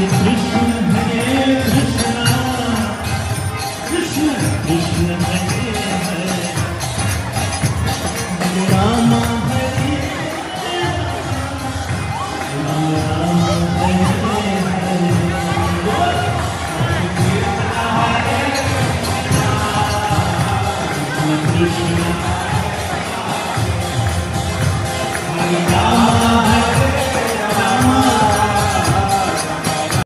Krishna.